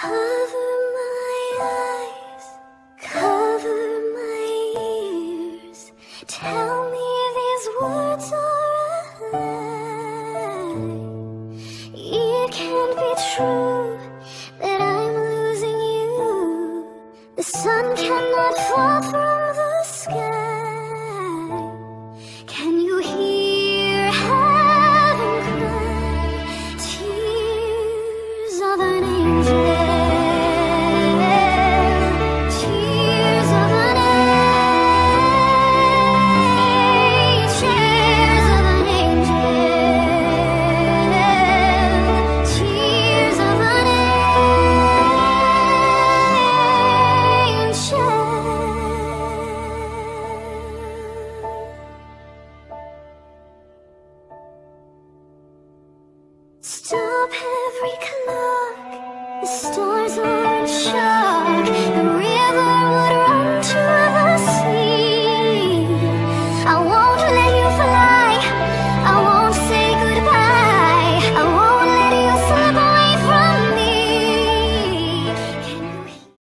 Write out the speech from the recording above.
Cover my eyes, cover my ears. Tell me these words are a lie. It can't be true that I'm losing you. The sun cannot fall from up every clock. The stars are in shock.